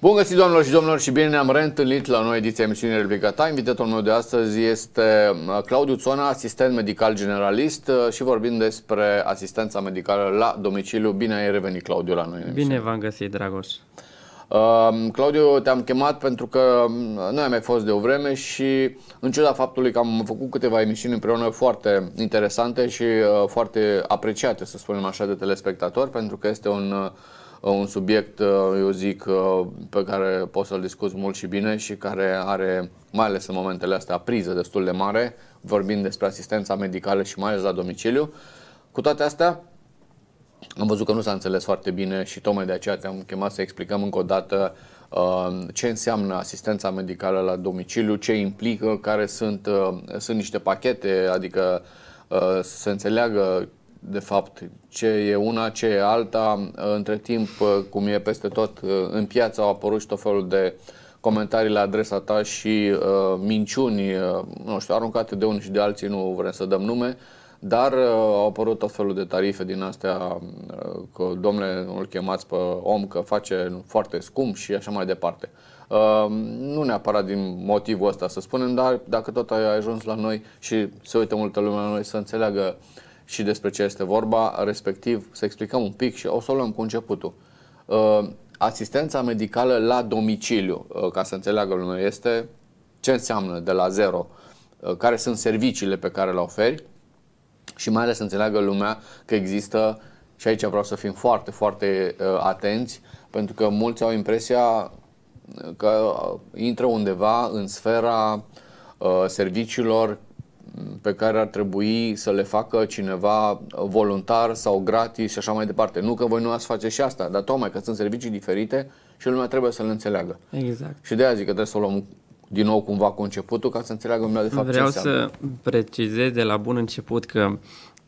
Bun găsit, doamnelor și domnilor, și bine ne-am reîntâlnit la noi ediția emisiunii Replica Ta. Invitatul meu de astăzi este uh, Claudiu Țona, asistent medical generalist uh, și vorbim despre asistența medicală la domiciliu. Bine ai revenit, Claudiu, la noi. Bine v-am găsit, Dragoș. Uh, Claudiu, te-am chemat pentru că um, noi am mai fost de o vreme și în ciuda faptului că am făcut câteva emisiuni împreună foarte interesante și uh, foarte apreciate, să spunem așa, de telespectatori, pentru că este un uh, un subiect, uh, eu zic, uh, pe care poți să-l discuți mult și bine și care are, mai ales în momentele astea, priză destul de mare, vorbind despre asistența medicală și mai ales la domiciliu. Cu toate astea, am văzut că nu s-a înțeles foarte bine și tocmai de aceea te-am chemat să explicăm încă o dată uh, ce înseamnă asistența medicală la domiciliu, ce implică, care sunt, sunt niște pachete, adică să se înțeleagă de fapt ce e una, ce e alta. Între timp, cum e peste tot în piață, au apărut și tot felul de comentarii la adresa ta și uh, minciuni, uh, nu știu, aruncate de unii și de alții, nu vrem să dăm nume, dar uh, au apărut tot felul de tarife din astea, uh, că domnule, nu-l chemați pe om că face foarte scump și așa mai departe. Uh, nu neapărat din motivul ăsta să spunem, dar dacă tot ai ajuns la noi și se uită multă lume la noi să înțeleagă uh, și despre ce este vorba, respectiv să explicăm un pic și o să o luăm cu începutul. Uh, asistența medicală la domiciliu, uh, ca să înțeleagă lumea, este ce înseamnă de la zero, uh, care sunt serviciile pe care le oferi și mai ales să înțeleagă lumea că există, și aici vreau să fim foarte, foarte atenți, pentru că mulți au impresia că intră undeva în sfera serviciilor pe care ar trebui să le facă cineva voluntar sau gratis și așa mai departe. Nu că voi nu ați face și asta, dar tocmai că sunt servicii diferite și lumea trebuie să le înțeleagă. Exact. Și de aia zic că trebuie să o luăm din nou cumva cu începutul ca să înțeleagă lumea de fapt Vreau ce înseamnă. să precizez de la bun început că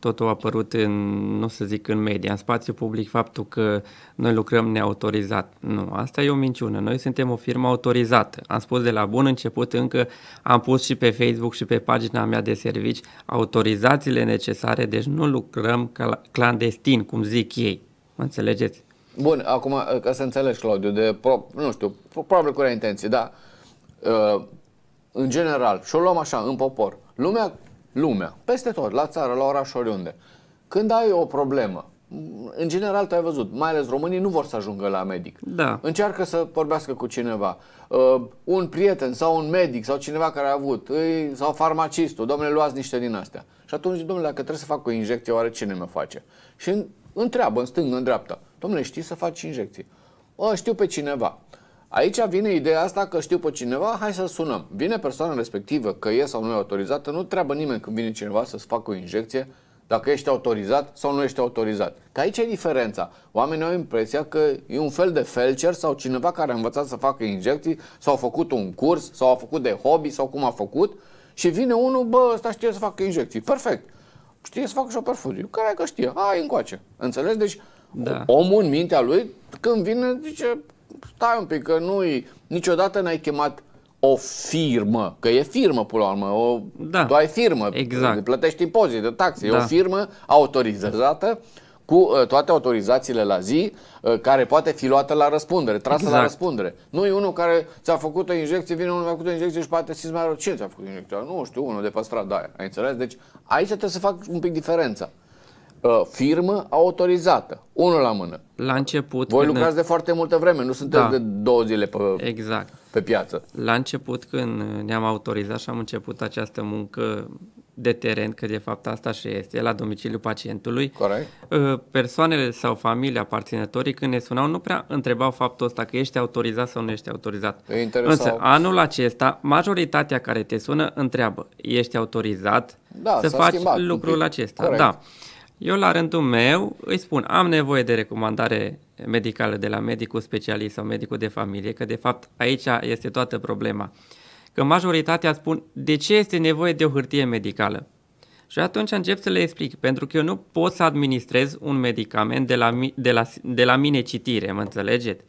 totul a apărut în, nu să zic în media, în spațiu public, faptul că noi lucrăm neautorizat. Nu, asta e o minciună. Noi suntem o firmă autorizată. Am spus de la bun început încă, am pus și pe Facebook și pe pagina mea de servici autorizațiile necesare, deci nu lucrăm clandestin, cum zic ei. Mă înțelegeți? Bun, acum, ca să înțelegi, Claudiu, de, pro, nu știu, probabil cu intenție, dar uh, în general, și o luăm așa, în popor, lumea lumea, peste tot, la țară, la oraș, oriunde. Când ai o problemă, în general tu ai văzut, mai ales românii nu vor să ajungă la medic. Da. Încearcă să vorbească cu cineva. Uh, un prieten sau un medic sau cineva care a avut, îi, sau farmacistul, domnule, luați niște din astea. Și atunci, domnule, dacă trebuie să fac o injecție, oare cine mă face? Și întreabă în stânga, în dreapta. Domnule, știi să faci injecții? O, știu pe cineva. Aici vine ideea asta că știu pe cineva, hai să sunăm. Vine persoana respectivă, că e sau nu e autorizată, nu treabă nimeni când vine cineva să-ți facă o injecție, dacă ești autorizat sau nu ești autorizat. Că aici e diferența. Oamenii au impresia că e un fel de felcer sau cineva care a învățat să facă injecții sau a făcut un curs sau a făcut de hobby sau cum a făcut și vine unul, bă, ăsta știe să facă injecții. Perfect. Știe să facă și o perfuzie. Care că știe? Hai încoace. Înțelegi? Deci da. omul în mintea lui, când vine, zice, stai un pic, că nu niciodată n-ai chemat o firmă, că e firmă până la urmă, o, da, tu ai firmă, exact. plătești impozite, taxe, da. e o firmă autorizată cu uh, toate autorizațiile la zi, uh, care poate fi luată la răspundere, trasă exact. la răspundere. Nu e unul care ți-a făcut o injecție, vine unul care a făcut o injecție și poate simți mai rău. Ce ți-a făcut injecția? Nu știu, unul de pe stradă aia. Ai înțeles? Deci aici trebuie să fac un pic diferența. Uh, firmă autorizată, unul la mână. La început... Voi când... lucrați de foarte multă vreme, nu sunteți da. de două zile pe, exact. pe piață. La început când ne-am autorizat și am început această muncă de teren, că de fapt asta și este, la domiciliul pacientului. Corect. Uh, persoanele sau familia, aparținătorii, când ne sunau, nu prea întrebau faptul ăsta că ești autorizat sau nu ești autorizat. Însă anul acesta, majoritatea care te sună întreabă, ești autorizat da, să faci lucrul acesta. Corect. Da. Eu, la rândul meu, îi spun, am nevoie de recomandare medicală de la medicul specialist sau medicul de familie, că de fapt aici este toată problema. Că majoritatea spun, de ce este nevoie de o hârtie medicală? Și atunci încep să le explic, pentru că eu nu pot să administrez un medicament de la, de la, de la mine citire, mă înțelegeți?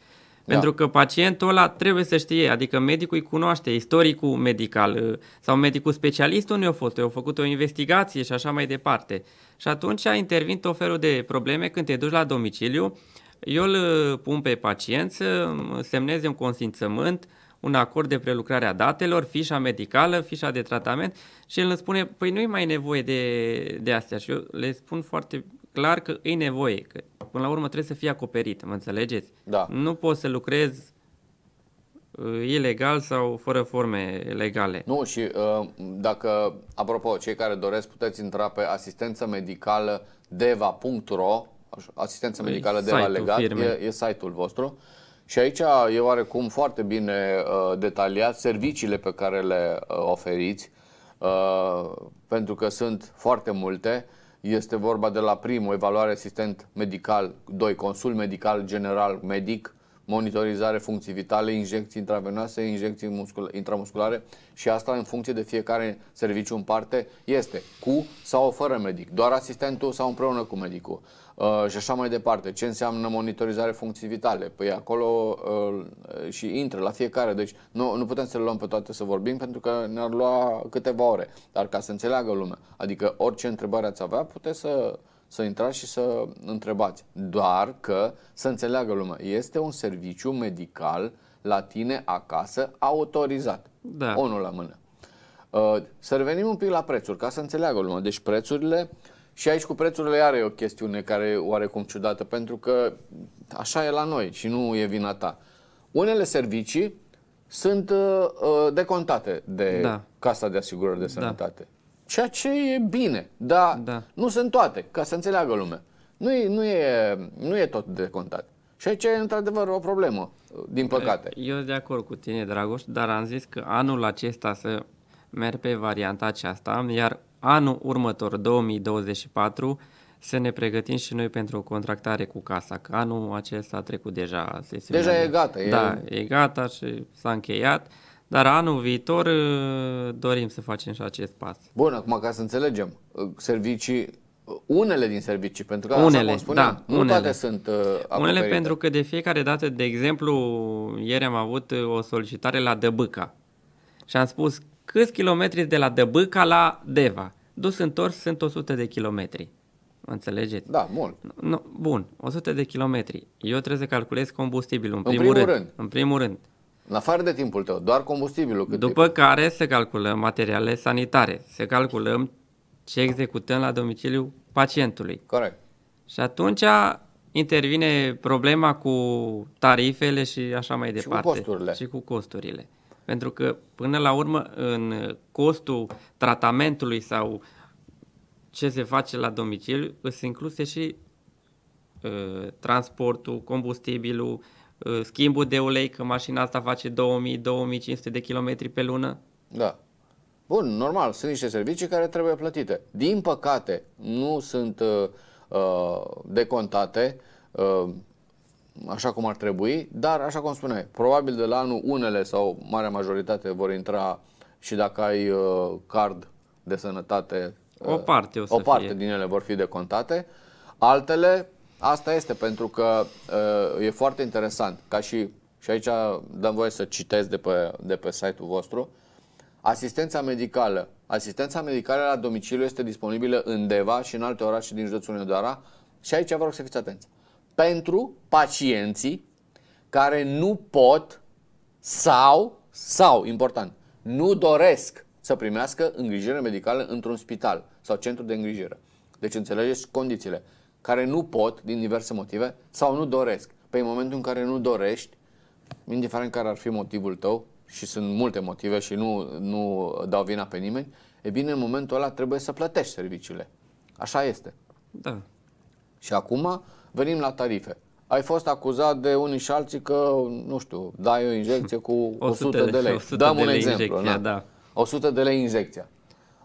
Da. Pentru că pacientul ăla trebuie să știe, adică medicul îi cunoaște istoricul medical uh, sau medicul specialist unde a fost, a făcut o investigație și așa mai departe. Și atunci intervin tot felul de probleme când te duci la domiciliu, Eu îl uh, pun pe pacient să semneze un consimțământ, un acord de prelucrare a datelor, fișa medicală, fișa de tratament și el îmi spune, păi nu e mai nevoie de, de astea și eu le spun foarte clar că e nevoie, că până la urmă trebuie să fie acoperit, mă înțelegeți? Da. Nu poți să lucrezi uh, ilegal sau fără forme legale. Nu, și uh, dacă, apropo, cei care doresc puteți intra pe asistență medicală deva.ro asistență Păi, medicală Deva site-ul legat, firmei. e, e site-ul vostru. Și aici e oarecum foarte bine uh, detaliat serviciile pe care le uh, oferiți, uh, pentru că sunt foarte multe. Este vorba de la primul, evaluare asistent medical, 2, consul medical general medic, monitorizare funcții vitale, injecții intravenoase, injecții muscul- intramusculare și asta în funcție de fiecare serviciu în parte este cu sau fără medic, doar asistentul sau împreună cu medicul. Uh, și așa mai departe. Ce înseamnă monitorizare funcții vitale? Păi acolo uh, și intră la fiecare. Deci nu, nu putem să le luăm pe toate să vorbim pentru că ne-ar lua câteva ore. Dar ca să înțeleagă lumea, adică orice întrebare ați avea, puteți să, să intrați și să întrebați. Doar că să înțeleagă lumea, este un serviciu medical la tine acasă autorizat. Da. Unul la mână. Uh, să revenim un pic la prețuri, ca să înțeleagă lumea. Deci prețurile, și aici cu prețurile iar e o chestiune care e oarecum ciudată, pentru că așa e la noi și nu e vina ta. Unele servicii sunt uh, uh, decontate de Da. Casa de Asigurări de Sănătate. Ceea ce e bine, dar Da. nu sunt toate, ca să înțeleagă lumea. Nu e, nu e, nu e tot decontat. Și aici e într-adevăr o problemă, uh, din păcate. Eu sunt de acord cu tine, Dragoș, dar am zis că anul acesta să merg pe varianta aceasta, iar anul următor, 2024, să ne pregătim și noi pentru o contractare cu casa, că anul acesta a trecut deja sesiunea. Deja e de- gata, e- Da, e gata și s-a încheiat, dar anul viitor uh, dorim să facem și acest pas. Bun, acum ca să înțelegem, uh, servicii, uh, unele din servicii, pentru că așa Unele, cum spuneam, da, nu unele. toate sunt uh, acoperite. Unele pentru că de fiecare dată, de exemplu, ieri am avut uh, o solicitare la Dăbâca și am spus câți kilometri de la Dăbâca la Deva. Dus întors sunt 100 de kilometri. Mă Înțelegeți? Da, mult. Nu, bun, 100 de kilometri. Eu trebuie să calculez combustibilul în În primul, primul rând. rând. În primul rând. În afară de timpul tău, doar combustibilul. Cât După care să calculăm materialele sanitare, să calculăm ce executăm la domiciliul pacientului. Corect. Și atunci intervine problema cu tarifele și așa mai cu departe. costurile. Și cu costurile. Pentru că, până la urmă, în costul tratamentului sau ce se face la domiciliu, sunt incluse și uh, transportul, combustibilul, uh, schimbul de ulei, că mașina asta face 2000-2500 de kilometri pe lună. Da. Bun, normal, sunt niște servicii care trebuie plătite. Din păcate, nu sunt uh, uh, decontate uh, așa cum ar trebui, dar așa cum spuneai, probabil de la anul unele sau marea majoritate vor intra și dacă ai uh, card de sănătate, O parte o să o parte fie. din ele vor fi decontate. Altele, asta este pentru că uh, e foarte interesant, ca și, și aici dăm voie să citesc de pe, de pe site-ul vostru, asistența medicală. Asistența medicală la domiciliu este disponibilă în Deva și în alte orașe din județul Neodoara și aici vă rog să fiți atenți. Pentru pacienții care nu pot sau, sau, important, nu doresc să primească îngrijire medicală într-un spital sau centru de îngrijire. Deci înțelegeți condițiile. Care nu pot, din diverse motive, sau nu doresc. Pe în momentul în care nu dorești, indiferent care ar fi motivul tău, și sunt multe motive și nu, nu dau vina pe nimeni, e bine, în momentul ăla trebuie să plătești serviciile. Așa este. Da. Și acum venim la tarife. Ai fost acuzat de unii și alții că, nu știu, dai o injecție cu 100, 100 de lei. 100 Dăm de un lei exemplu. injecția, na. da. 100 de lei injecția.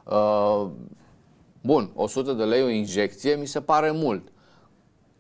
Uh, bun, 100 de lei o injecție mi se pare mult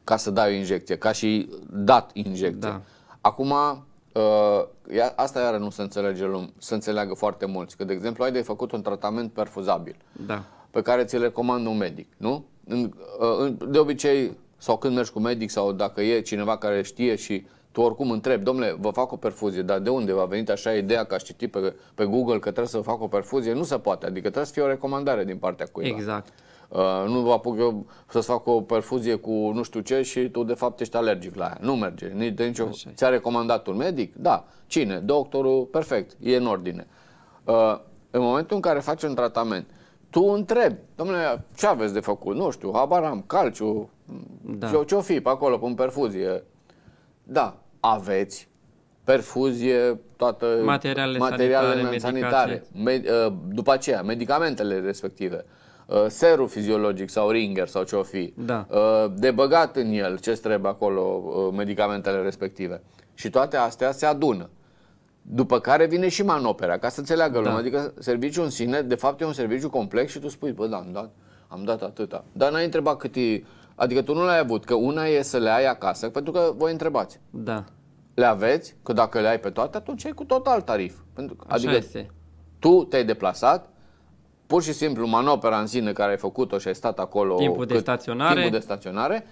ca să dai o injecție, ca și dat injecție. Da. Acum, uh, ia- asta iară nu se înțelege, lum- să înțeleagă foarte mulți. Că, de exemplu, ai de făcut un tratament perfuzabil Da. pe care ți-l recomandă un medic, nu? În- în- De obicei, sau când mergi cu medic sau dacă e cineva care știe și tu oricum întrebi, domnule, vă fac o perfuzie, dar de unde v-a venit așa ideea că aș citi pe, pe Google că trebuie să vă fac o perfuzie? Nu se poate, adică trebuie să fie o recomandare din partea cuiva. Exact. Uh, nu vă apuc eu să-ți fac o perfuzie cu nu știu ce și tu de fapt ești alergic la aia. Nu merge. Nici de nicio... Ți-a recomandat un medic? Da. Cine? Doctorul? Perfect. E în ordine. Uh, în momentul în care faci un tratament, tu întrebi, domnule, ce aveți de făcut? Nu știu, habar am, calciu, da. ce, ce-o fi pe acolo, pe perfuzie? Da, aveți perfuzie, toată materialele, materialele sanitare, sanitare uh, după aceea, medicamentele respective, uh, serul fiziologic sau ringer sau ce-o fi, da. Uh, de băgat în el ce trebuie acolo, medicamentele respective. Și toate astea se adună. După care vine și manopera, ca să înțeleagă da. lumea. Adică serviciul în sine, de fapt, e un serviciu complex și tu spui, bă, da, am dat, am dat atâta. Dar n-ai întrebat cât e... Adică tu nu l-ai avut, că una e să le ai acasă, pentru că voi întrebați. Da. Le aveți, că dacă le ai pe toate, atunci ai cu tot alt tarif. Pentru că, Așa adică este. tu te-ai deplasat, pur și simplu manopera în sine care ai făcut-o și ai stat acolo timpul de staționare, timpul de staționare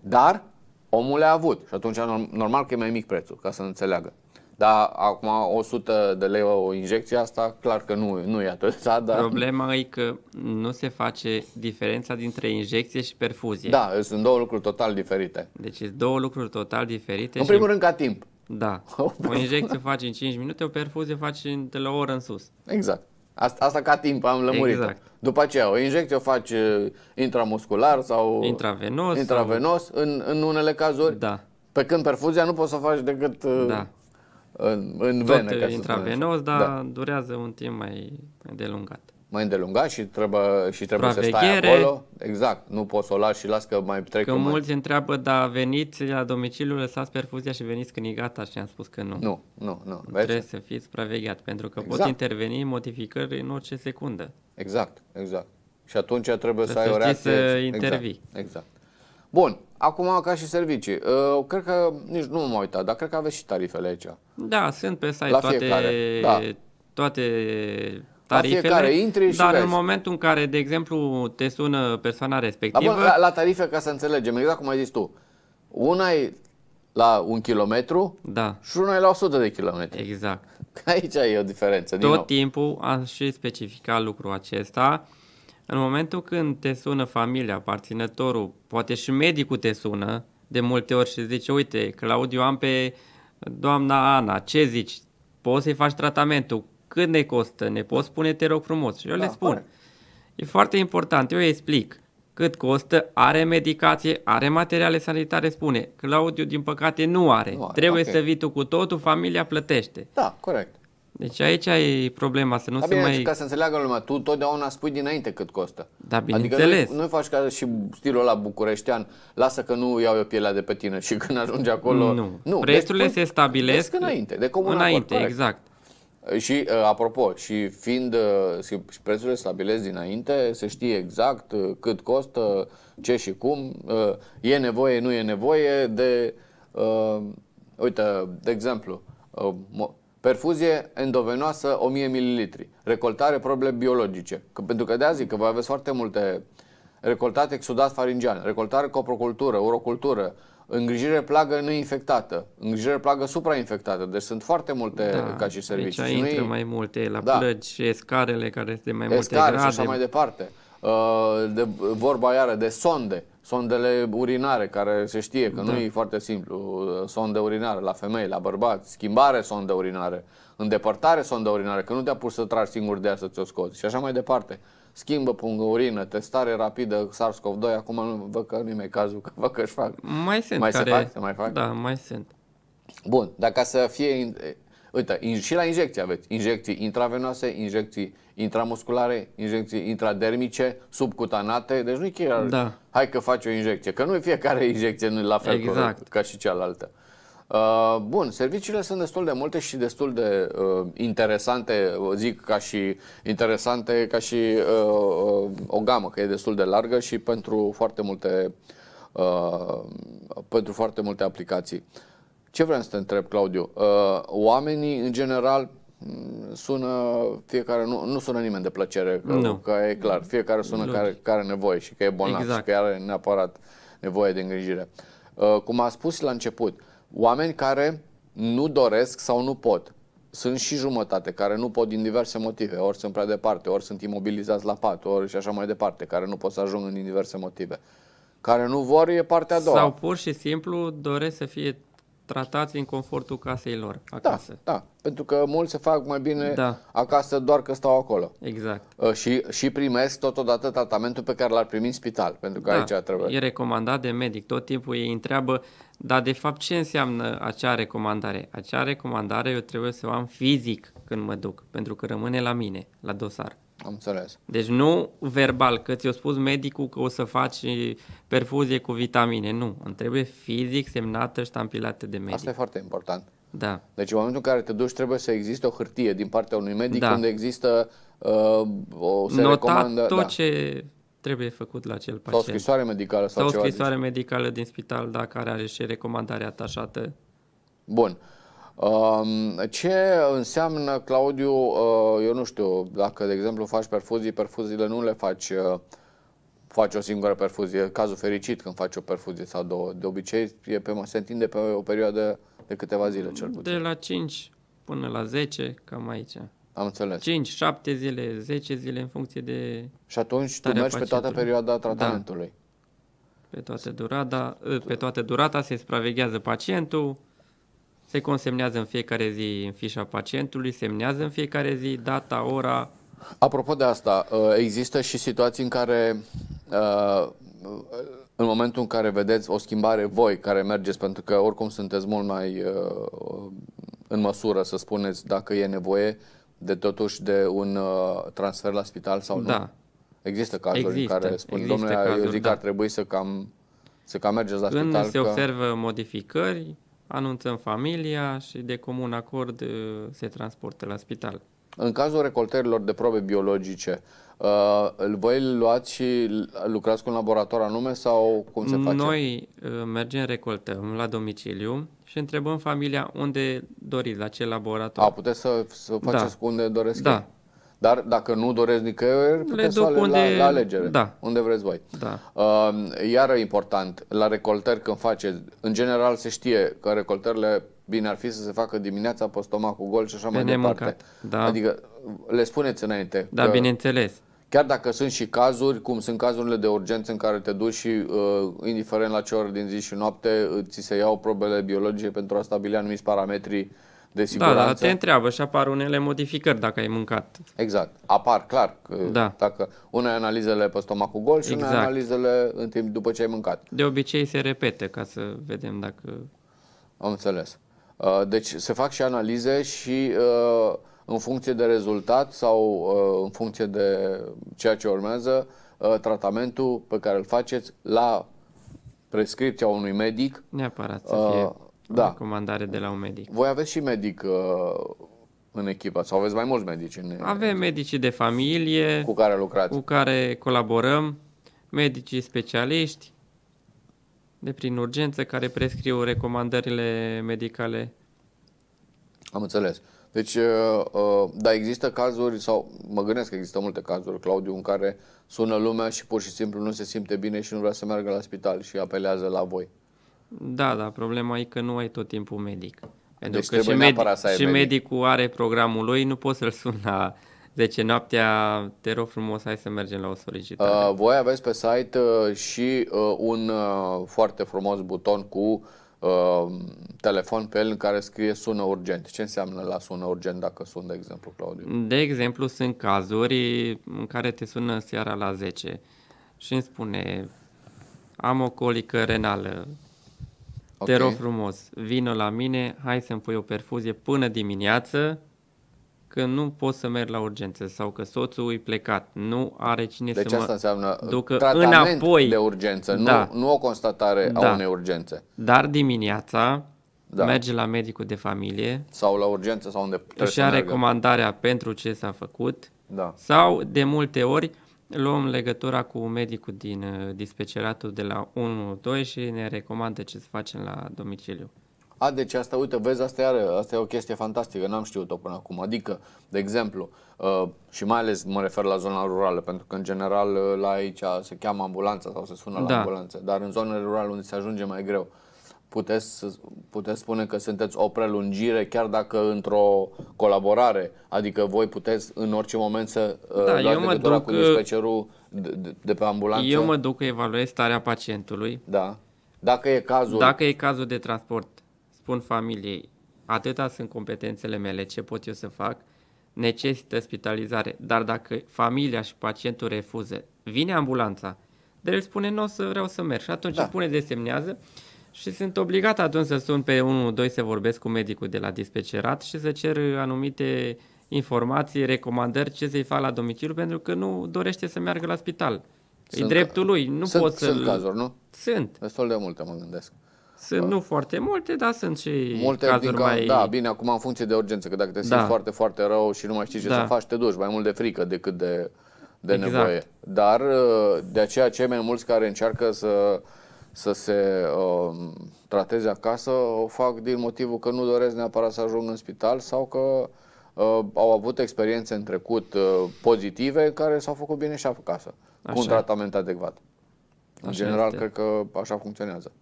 dar omul le-a avut și atunci normal că e mai mic prețul, ca să înțeleagă. Dar acum 100 de lei o injecție asta, clar că nu, nu e atât. Dar... Problema e că nu se face diferența dintre injecție și perfuzie. Da, sunt două lucruri total diferite. Deci sunt două lucruri total diferite. În primul rând ca timp. Da. O injecție faci în 5 minute, o perfuzie faci de la o oră în sus. Exact. Asta, asta ca timp am lămurit. Exact. După aceea, o injecție o faci uh, intramuscular sau intravenos, intravenos sau... în, în unele cazuri. Da. Pe când perfuzia nu poți să o faci decât uh, da în, în Tot vene. Ca intravenos, dar da. durează un timp mai îndelungat. Mai îndelungat și trebuie, și trebuie să stai acolo. Exact, nu poți să o lași și las că mai trec. Că mulți mai... întreabă, da, veniți la domiciliu, lăsați perfuzia și veniți când e gata și am spus că nu. Nu, nu, nu. Vezi? Trebuie să fiți supravegheat, pentru că exact. pot interveni modificări în orice secundă. Exact, exact. Și atunci trebuie, trebuie să ai o reacție. să intervii. Exact, exact. Bun, acum ca și servicii. Uh, cred că, nici nu m-am uitat, dar cred că aveți și tarifele aici. Da, sunt pe site toate, fiecare, da. toate tarifele, la fiecare intri și dar vezi. în momentul în care, de exemplu, te sună persoana respectivă... La, la, la tarife, ca să înțelegem, exact cum ai zis tu, una e la un kilometru da. și una e la 100 de kilometri. Exact. Aici e o diferență. Tot nou. timpul am și specificat lucrul acesta. În momentul când te sună familia, aparținătorul, poate și medicul te sună de multe ori și zice, uite, Claudiu, am pe doamna Ana, ce zici? Poți să-i faci tratamentul? Cât ne costă? Ne poți spune, te rog frumos? Și eu da, le spun. Pare. E foarte important, eu îi explic cât costă, are medicație, are materiale sanitare, spune. Claudiu, din păcate, nu are. Nu are Trebuie okay. să vii tu cu totul, familia plătește. Da, corect. Deci aici e problema, să nu da, se bine, mai... ca să înțeleagă lumea, tu totdeauna spui dinainte cât costă. Da, bineînțeles. Adică nu, nu faci ca și stilul ăla bucureștian, lasă că nu iau eu pielea de pe tine și când ajungi acolo... Nu, nu. prețurile deci, se stabilesc înainte, de comun Înainte, acord, exact. Și, uh, apropo, și fiind uh, și prețurile stabilesc dinainte, se știe exact uh, cât costă, ce și cum, e nevoie, nu e nevoie de, uh, uite, de exemplu, uh, Perfuzie endovenoasă 1000 ml. Recoltare probleme biologice. Că, pentru că de azi că voi aveți foarte multe recoltate exudat faringian, recoltare coprocultură, urocultură, îngrijire plagă neinfectată, îngrijire plagă suprainfectată. Deci sunt foarte multe da, ca și servicii. Deci intră mai multe la da. plăci, escarele care sunt de mai multe Escare grade. și așa mai departe. Uh, de vorba iară de sonde, sondele urinare, care se știe că da. nu e foarte simplu, uh, sonde urinare la femei, la bărbați, schimbare sonde urinare, îndepărtare sonde urinare, că nu te apuci să tragi singur de ea să ți-o scoți și așa mai departe. Schimbă pungă urină, testare rapidă SARS-CoV-2, acum nu văd că nu e cazul, că văd că își fac. Mai sunt mai care... se fac? Se mai fac? Da, mai sunt. Bun, dacă să fie Uite, și la injecții aveți injecții intravenoase, injecții intramusculare, injecții intradermice, subcutanate, deci nu e chiar da. hai că faci o injecție, că nu e fiecare injecție nu la fel exact. ca și cealaltă. Uh, bun, serviciile sunt destul de multe și destul de uh, interesante, zic ca și interesante ca și uh, uh, o gamă, că e destul de largă și pentru foarte multe uh, pentru foarte multe aplicații. Ce vreau să te întreb, Claudiu? Uh, oamenii, în general, mm, sună fiecare, nu, nu sună nimeni de plăcere, că, nu. că e clar, fiecare sună care, care are nevoie și că e bolnav exact. și că are neapărat nevoie de îngrijire. Uh, cum a spus la început, oameni care nu doresc sau nu pot. sunt și jumătate care nu pot din diverse motive, ori sunt prea departe, ori sunt imobilizați la pat, ori și așa mai departe, care nu pot să ajungă din diverse motive. Care nu vor e partea a doua. Sau pur și simplu doresc să fie tratați în confortul casei lor da, acasă. da, pentru că mulți se fac mai bine Da. acasă doar că stau acolo. Exact. Uh, Și, și primesc totodată tratamentul pe care l-ar primi în spital, pentru că aici trebuie. Da, E recomandat de medic. Tot timpul ei întreabă, dar de fapt ce înseamnă acea recomandare? Acea recomandare eu trebuie să o am fizic când mă duc, pentru că rămâne la mine, la dosar. Am înțeles. Deci nu verbal, că ți-a spus medicul că o să faci perfuzie cu vitamine. Nu, îmi trebuie fizic semnată, ștampilată de medic. Asta e foarte important. Da, Deci în momentul în care te duci trebuie să existe o hârtie din partea unui medic Da. unde există uh, o se notat recomandă tot da. ce trebuie făcut la acel sau pacient. scrisoare medicală sau, Sau o ceva. de scrisoare medicală din spital, da, care are și recomandare atașată. Bun. Um, ce înseamnă, Claudiu, uh, eu nu știu, dacă, de exemplu, faci perfuzii, perfuziile nu le faci, uh, faci o singură perfuzie, cazul fericit când faci o perfuzie sau două. De obicei, e pe, se întinde pe o perioadă de câteva zile, cel puțin. De la 5 până la 10, cam aici. Am înțeles. 5, 7 zile, 10 zile în funcție de Și atunci tu Starea mergi pe toată pacientului. perioada tratamentului. pe toată durata, pe toată durata se supraveghează pacientul, se consemnează în fiecare zi în fișa pacientului, semnează în fiecare zi data, ora. Apropo de asta, uh, există și situații în care, uh, în momentul în care vedeți o schimbare voi care mergeți, pentru că oricum sunteți mult mai uh, în măsură să spuneți dacă e nevoie de totuși de un uh, transfer la spital sau nu? Da. Există cazuri Există, în care spun, există domnule, eu cazuri, zic că da. ar trebui să cam, să cam mergeți la Când spital. se că... observă modificări, anunțăm familia și de comun acord uh, se transportă la spital. În cazul recoltărilor de probe biologice, uh, îl voi îl luați și lucrați cu un laborator anume sau cum se face? Noi uh, mergem, recoltăm la domiciliu și întrebăm familia unde doriți, la ce laborator. A, puteți să, să faceți cu unde doresc Da. ei. Dar dacă nu doresc nicăieri, puteți să duc ale, unde- la, la alegere, da. unde vreți voi. Da. Uh, iară important, la recoltări când faceți, în general se știe că recoltările bine ar fi să se facă dimineața pe stomacul gol și așa Pe mai departe. nemâncat, da. Adică le spuneți înainte. Da, că- bineînțeles. Chiar dacă sunt și cazuri, cum sunt cazurile de urgență în care te duci și, uh, indiferent la ce oră din zi și noapte, uh, ți se iau probele biologice pentru a stabili anumiți parametri de Da, siguranță. da, te întreabă și apar unele modificări dacă ai mâncat. Exact. Apar, clar. Că Da. Dacă una e analizele pe stomacul gol și una e Exact. analizele în timp după ce ai mâncat. De obicei se repete ca să vedem dacă... Am înțeles. Uh, Deci se fac și analize și uh, în funcție de rezultat sau uh, în funcție de ceea ce urmează, uh, tratamentul pe care îl faceți la prescripția unui medic. Neapărat să Uh, fie o da. recomandare de la un medic. Voi aveți și medic uh, în echipă sau aveți mai mulți medici în, Avem medicii de familie cu care lucrați? cu care colaborăm, medicii specialiști de prin urgență care prescriu recomandările medicale. Am înțeles. Deci, uh, uh, da, există cazuri, sau mă gândesc că există multe cazuri, Claudiu, în care sună lumea și pur și simplu nu se simte bine și nu vrea să meargă la spital și apelează la voi. Da, da, problema e că nu ai tot timpul medic. Pentru Deci că și, trebuie neapărat să ai și medic. medicul are programul lui, nu poți să-l suni la 10 noaptea, te rog frumos, hai să mergem la o solicitare. Uh, voi aveți pe site uh, și uh, un uh, foarte frumos buton cu uh, telefon pe el în care scrie sună urgent. Ce înseamnă la sună urgent dacă sun, de exemplu, Claudiu? De exemplu, sunt cazuri în care te sună seara la 10 și îmi spune am o colică renală, te Ok. rog frumos, vină la mine, hai să-mi pui o perfuzie până dimineață, că nu pot să merg la urgență sau că soțul e plecat, nu are cine Deci să asta mă înseamnă ducă tratament înapoi. de urgență, Da. nu, nu o constatare a Da. unei urgențe. Dar dimineața Da. merge la medicul de familie, Sau la urgență sau unde trebuie își să ia meargă. recomandarea pentru ce s-a făcut Da. sau de multe ori luăm legătura cu medicul din uh, dispeceratul de la 112 și ne recomandă ce să facem la domiciliu. A, deci asta, uite, vezi, asta, iară, asta e o chestie fantastică, n-am știut-o până acum. Adică, de exemplu, uh, și mai ales mă refer la zona rurală, pentru că în general uh, la aici se cheamă ambulanța sau se sună la Da. ambulanță, dar în zonele rurale unde se ajunge mai greu, puteți, puteți spune că sunteți o prelungire chiar dacă într-o colaborare, adică voi puteți în orice moment să uh, da, luați legătura duc, cu dispečerul de, de, de pe ambulanță? Eu mă duc, evaluez starea pacientului. Da. Dacă e cazul... Dacă e cazul de transport, spun familiei, atâta sunt competențele mele, ce pot eu să fac, necesită spitalizare, dar dacă familia și pacientul refuză, vine ambulanța, de el spune nu o să vreau să merg și atunci da. pune desemnează și sunt obligat atunci să sun pe 1-2 să vorbesc cu medicul de la dispecerat și să cer anumite informații, recomandări ce să-i fac la domiciliu pentru că nu dorește să meargă la spital. Sunt, e dreptul lui, nu sunt, pot să Sunt cazuri, nu? Sunt. Destul de multe, mă gândesc. Sunt, nu foarte multe, dar sunt și multe cazuri ca, mai... Da, bine, acum în funcție de urgență, că dacă te simți da. foarte, foarte rău și nu mai știi ce da. să faci, te duci mai mult de frică decât de, de exact. nevoie. Dar de aceea cei mai mulți care încearcă să, să se uh, trateze acasă o fac din motivul că nu doresc neapărat să ajung în spital sau că uh, au avut experiențe în trecut uh, pozitive care s-au făcut bine și acasă, așa. cu un tratament adecvat. În așa general, este. cred că așa funcționează.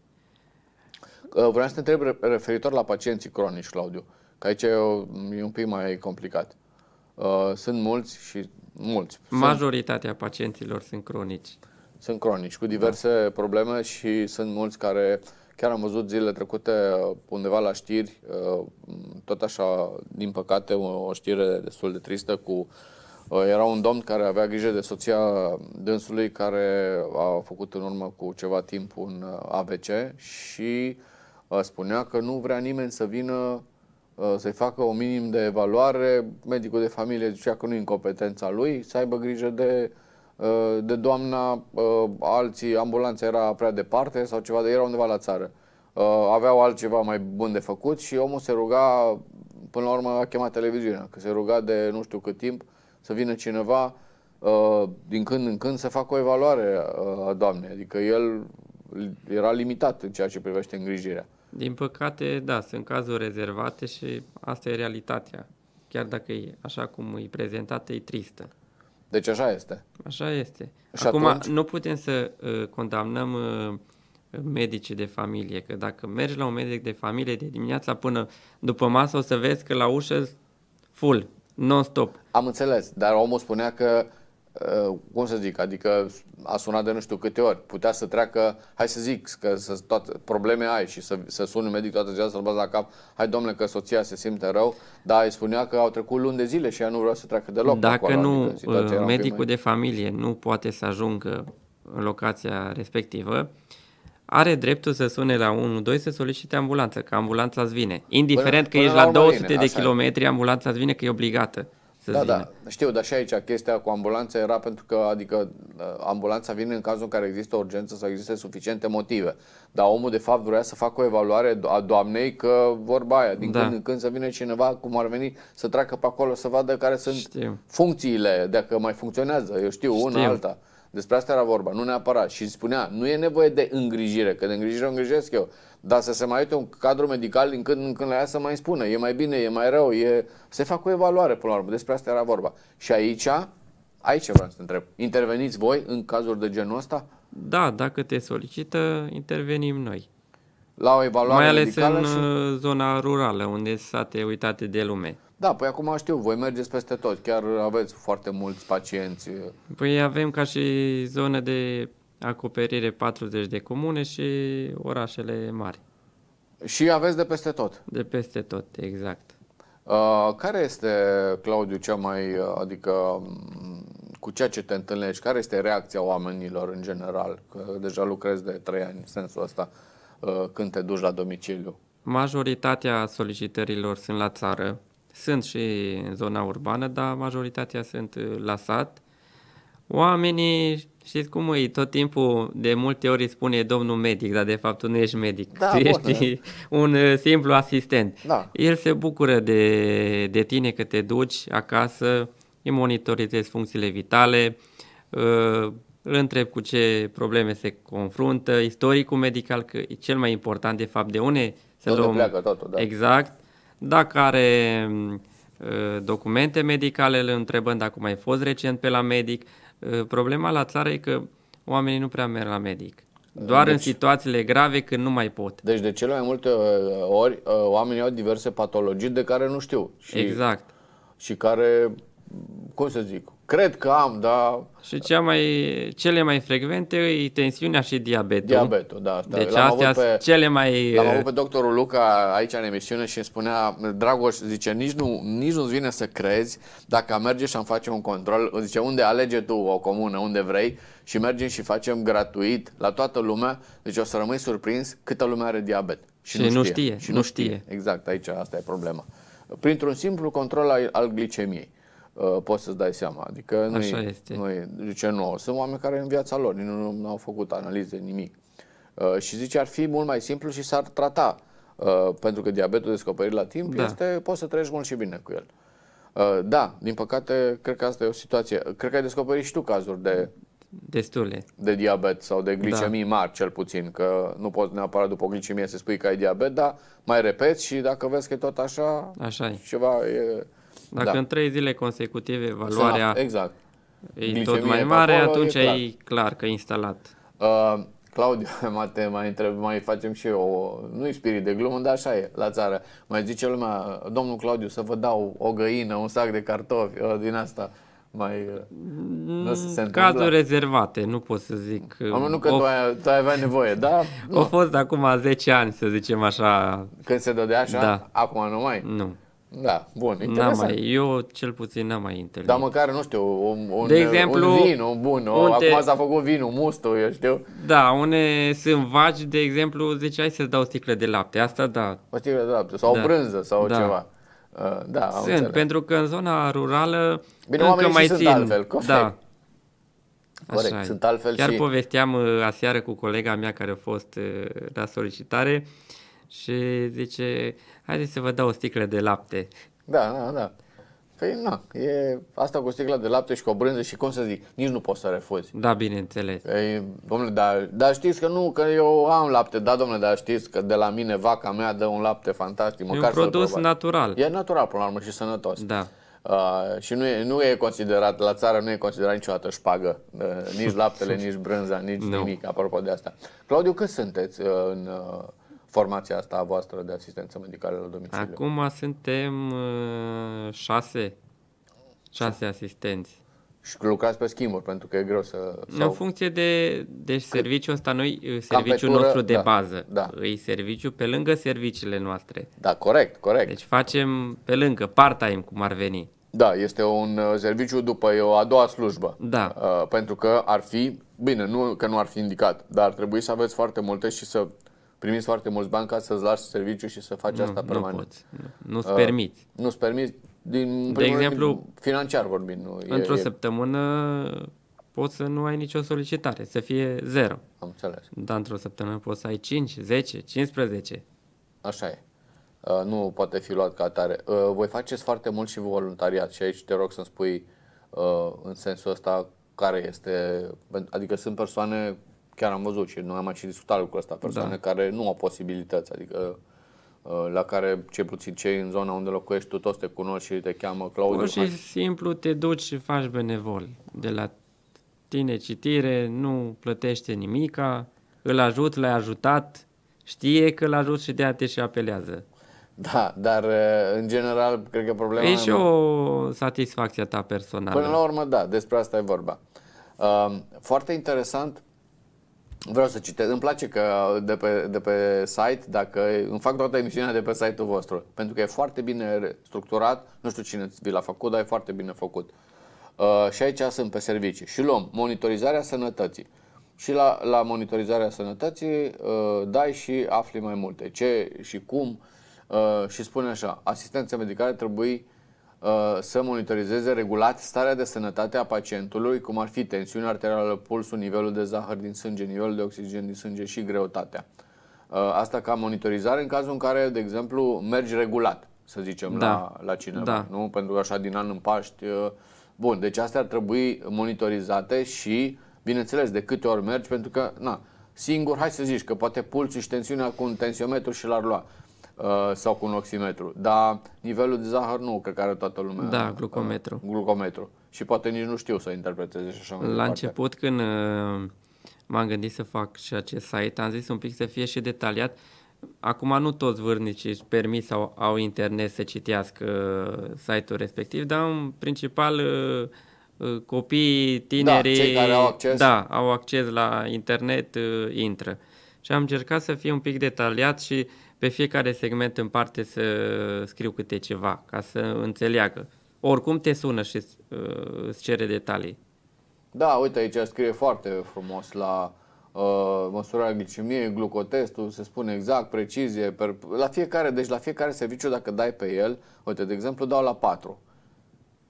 Uh, vreau să te întreb referitor la pacienții cronici, Claudiu, că aici e, e un pic mai complicat. Uh, sunt mulți și mulți. Majoritatea sunt, pacienților sunt cronici. Sunt cronici, cu diverse da. probleme și sunt mulți care, chiar am văzut zilele trecute uh, undeva la știri, tot așa, din păcate, o știre destul de tristă cu era un domn care avea grijă de soția dânsului care a făcut în urmă cu ceva timp un AVC și spunea că nu vrea nimeni să vină să-i facă o minim de evaluare. Medicul de familie zicea că nu e în competența lui, să aibă grijă de, de doamna, alții, ambulanța era prea departe sau ceva, de era undeva la țară. Aveau altceva mai bun de făcut și omul se ruga, până la urmă a chemat televiziunea, că se ruga de nu știu cât timp să vină cineva din când în când să facă o evaluare a doamnei. Adică el era limitat în ceea ce privește îngrijirea. Din păcate, da, sunt cazuri rezervate și asta e realitatea. Chiar dacă e așa cum e prezentată, e tristă. Deci așa este. Așa este. Și Acum, atunci... nu putem să uh, condamnăm uh, medicii de familie, că dacă mergi la un medic de familie de dimineața până după masă, o să vezi că la ușă full, non-stop. Am înțeles, dar omul spunea că Uh, cum să zic, adică a sunat de nu știu câte ori, putea să treacă, hai să zic, că să, toate probleme ai și să, să suni un medic toată ziua să-l bați la cap, hai domnule că soția se simte rău, dar îi spunea că au trecut luni de zile și ea nu vrea să treacă deloc Dacă acolo, nu, adică medicul de familie nu poate să ajungă în locația respectivă, are dreptul să sune la 1-2 să solicite ambulanță, că ambulanța îți vine. Indiferent până, că până ești la 200 vine, de kilometri, ambulanța îți vine că e obligată. să da, vină. Da, știu, dar și aici chestia cu ambulanța era pentru că, adică, uh, ambulanța vine în cazul în care există urgență sau există suficiente motive. Dar omul, de fapt, vrea să facă o evaluare a doamnei că vorba aia, din da. când în când să vină cineva, cum ar veni, să treacă pe acolo, să vadă care sunt știu. funcțiile, dacă mai funcționează, eu știu, una, știu. alta. Despre asta era vorba, nu neapărat. Și spunea, nu e nevoie de îngrijire, că de îngrijire o îngrijesc eu, dar să se mai uite un cadru medical din când în când la ea să mai spună, e mai bine, e mai rău, e... se fac o evaluare până la urmă, despre asta era vorba. Și aici, aici vreau să te întreb, interveniți voi în cazuri de genul ăsta? Da, dacă te solicită, intervenim noi. La o evaluare Mai ales medicală în și... Uh, zona rurală, unde sunt sate uitate de lume. Da, păi acum știu, voi mergeți peste tot, chiar aveți foarte mulți pacienți. Păi avem ca și zonă de acoperire 40 de comune și orașele mari. Și aveți de peste tot? De peste tot, exact. Uh, care este, Claudiu, cea mai, adică cu ceea ce te întâlnești, care este reacția oamenilor în general? Că deja lucrezi de 3 ani în sensul ăsta, uh, când te duci la domiciliu. Majoritatea solicitărilor sunt la țară, sunt și în zona urbană, dar majoritatea sunt la sat. Oamenii, știți cum e, tot timpul de multe ori îi spune domnul medic, dar de fapt tu nu ești medic, da, tu ești un uh, simplu asistent. Da. El se bucură de, de tine că te duci acasă, îi monitorizezi funcțiile vitale, uh, îl întreb cu ce probleme se confruntă, istoricul medical, că e cel mai important de fapt de une să luăm... pleacă totul, da. Exact dacă are mm, ă, documente medicale, îl întrebăm dacă mai fost recent pe la medic. Ă, problema la țară e că oamenii nu prea merg la medic. Doar deci, în situațiile grave când nu mai pot. Deci de cele mai multe uh, ori uh, oamenii au diverse patologii de care nu știu. Și, exact. Și care, cum să zic, Cred că am, da. Și cea mai, cele mai frecvente e tensiunea și diabetul. Diabetul, da. Asta. Deci l-am astea sunt cele mai... L-am avut pe doctorul Luca aici în emisiune și îmi spunea, Dragoș, zice, nici, nu, nici nu-ți vine să crezi dacă merge și am face un control, zice, unde alege tu o comună, unde vrei și mergem și facem gratuit la toată lumea, deci o să rămâi surprins câtă lume are diabet. Și, și nu, nu știe. Și nu știe. știe. Exact, aici asta e problema. Printr-un simplu control al, al glicemiei. Uh, poți să-ți dai seama. Adică nu Așa este. Nu e, zice, nu, sunt oameni care în viața lor nu, nu au făcut analize, nimic. Uh, și zice, ar fi mult mai simplu și s-ar trata. Uh, pentru că diabetul descoperit la timp da. este, poți să trăiești mult și bine cu el. Uh, da, din păcate, cred că asta e o situație. Cred că ai descoperit și tu cazuri de Destule. De diabet sau de glicemii da. mari, cel puțin, că nu poți neapărat după o glicemie să spui că ai diabet, dar mai repeți și dacă vezi că e tot așa, așa e. ceva e dacă da. în trei zile consecutive valoarea exact. e tot mai mare, acolo, atunci e clar. e clar că e instalat. Uh, Claudiu, te mai întreb, mai facem și eu, nu-i spirit de glumă, dar așa e la țară. Mai zice lumea, domnul Claudiu, să vă dau o găină, un sac de cartofi, uh, din asta mai uh, nu se întâmplă. Cazuri rezervate, nu pot să zic. Am nu că o, tu, ai, tu ai avea nevoie, da? Au fost acum 10 ani, să zicem așa. Când se dădea așa? Da. Acum nu mai? Nu. Da, bun, interesant. N-am mai, eu cel puțin n-am mai întâlnit. Dar măcar, nu știu, un, un, de exemplu, un vin, un bun, unde, acum s-a făcut vinul, mustul, eu știu. Da, unde sunt vagi, de exemplu, zice, hai să-ți dau o sticlă de lapte, asta da. O sticlă de lapte sau da. o brânză sau da. ceva. Uh, da, sunt, înțeleg. pentru că în zona rurală Bine, încă mai țin. Sunt altfel, corect. Da. Corect, Așa sunt altfel Chiar și... povesteam uh, aseară cu colega mea care a fost uh, la solicitare și zice, haideți să vă dau o sticlă de lapte. Da, da, da. Păi, na, e asta cu sticla de lapte și cu o brânză și cum să zic, nici nu poți să refuzi. Da, bineînțeles. Păi, domnule, dar, dar știți că nu, că eu am lapte, da, domnule, dar știți că de la mine vaca mea dă un lapte fantastic. Măcar e un produs natural. E natural, până la urmă, și sănătos. Da. Uh, și nu e, nu e considerat, la țară nu e considerat niciodată șpagă, uh, nici laptele, nici brânza, nici no. nimic, apropo de asta. Claudiu, cât sunteți uh, în uh, formația asta a voastră de asistență medicală la domiciliu? Acum suntem uh, șase, șase asistenți. Și lucrați pe schimburi, pentru că e greu să... Sau... În funcție de, de serviciul ăsta, noi, uh, serviciul tură, nostru de da, bază, da. e serviciu pe lângă serviciile noastre. Da, corect, corect. Deci facem pe lângă, part-time, cum ar veni. Da, este un uh, serviciu după e o a doua slujbă. Da. Uh, pentru că ar fi, bine, nu că nu ar fi indicat, dar ar trebui să aveți foarte multe și să primiți foarte mulți bani ca să-ți lași serviciu și să faci nu, asta permanent. Nu poți. Nu, nu-ți uh, permiți. Nu-ți permiți, din, de exemplu, financiar vorbind. Nu, într-o e, săptămână poți să nu ai nicio solicitare, să fie zero. Am înțeles. Dar într-o săptămână poți să ai 5, 10, 15. Așa e. Uh, nu poate fi luat ca atare. Uh, voi faceți foarte mult și voluntariat și aici te rog să-mi spui uh, în sensul ăsta care este, adică sunt persoane chiar am văzut și noi am mai și discutat lucrul ăsta, persoane da. care nu au posibilități, adică uh, la care ce puțin cei în zona unde locuiești tu toți te cunoști și te cheamă Claudiu. Pur și faci... simplu te duci și faci benevol. De la tine citire, nu plătește nimica, îl ajut, l-ai ajutat, știe că l ajut și de a te și apelează. Da, dar uh, în general cred că problema... E și o satisfacție ta personală. Până la urmă, da, despre asta e vorba. Uh, foarte interesant, Vreau să citesc. Îmi place că de pe, de pe site, dacă îmi fac toată emisiunea de pe site-ul vostru, pentru că e foarte bine structurat, nu știu cine vi l-a făcut, dar e foarte bine făcut. Uh, și aici sunt pe servicii. Și luăm monitorizarea sănătății. Și la, la monitorizarea sănătății uh, dai și afli mai multe. Ce și cum. Uh, și spune așa, asistența medicală trebuie Uh, să monitorizeze regulat starea de sănătate a pacientului, cum ar fi tensiunea arterială, pulsul, nivelul de zahăr din sânge, nivelul de oxigen din sânge și greutatea. Uh, asta ca monitorizare în cazul în care, de exemplu, mergi regulat, să zicem, da. la, la cineva, da. nu? Pentru că așa din an în Paști. Uh, bun, deci astea ar trebui monitorizate și, bineînțeles, de câte ori mergi, pentru că, na, singur, hai să zici că poate pulsul și tensiunea cu un tensiometru și l-ar lua. Uh, sau cu un oximetru. Dar nivelul de zahăr nu, cred că are toată lumea. Da, glucometru. Uh, glucometru. Și poate nici nu știu să interpreteze și așa mai La departe. început, când uh, m-am gândit să fac și acest site. Am zis un pic să fie și detaliat. Acum nu toți vârnicii își permit sau au internet să citească uh, site-ul respectiv, dar în principal uh, uh, copiii, tinerii, Da, cei care au acces. da, au acces la internet, intră. Și am încercat să fie un pic detaliat și pe fiecare segment în parte să scriu câte ceva, ca să înțeleagă. Oricum te sună și îți cere detalii. Da, uite aici scrie foarte frumos la uh, măsurarea glicemiei, glucotestul, se spune exact, precizie, per, la fiecare, deci la fiecare serviciu dacă dai pe el, uite, de exemplu, dau la 4.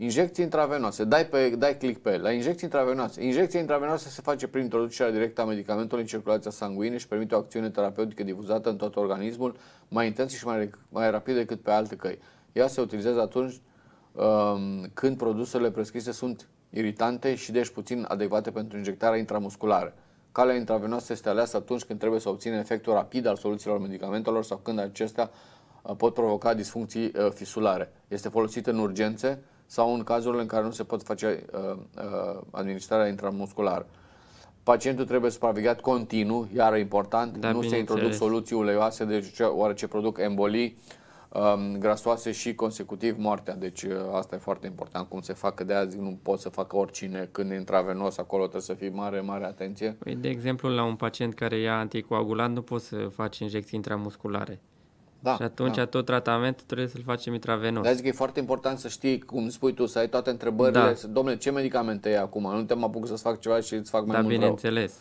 Injecții intravenoase, dai, pe, dai click pe el, la injecții intravenoase. Injecția intravenoasă se face prin introducerea directă a medicamentului în circulația sanguină și permite o acțiune terapeutică difuzată în tot organismul mai intens și mai, mai rapid decât pe alte căi. Ea se utilizează atunci um, când produsele prescrise sunt iritante și deci puțin adecvate pentru injectarea intramusculară. Calea intravenoasă este aleasă atunci când trebuie să obține efectul rapid al soluțiilor medicamentelor sau când acestea uh, pot provoca disfuncții uh, fisulare. Este folosită în urgențe sau în cazurile în care nu se pot face uh, uh, administrarea intramusculară. Pacientul trebuie supravegheat continuu, iar important, Da, nu se introduc bineînțeles. soluții uleioase, deci oarece produc embolii um, grasoase și consecutiv moartea. Deci uh, asta e foarte important cum se fac, că de azi nu pot să facă oricine când e intravenos, acolo trebuie să fii mare, mare atenție. Păi, de exemplu, la un pacient care ia anticoagulant nu poți să faci injecții intramusculare. Da, și atunci da. tot tratamentul trebuie să-l facem intravenos. De zic că e foarte important să știi, cum spui tu, să ai toate întrebările. Da. Să, domnule, ce medicamente e acum? Nu te mă apuc să-ți fac ceva și îți fac mai Da, mult rău. bineînțeles.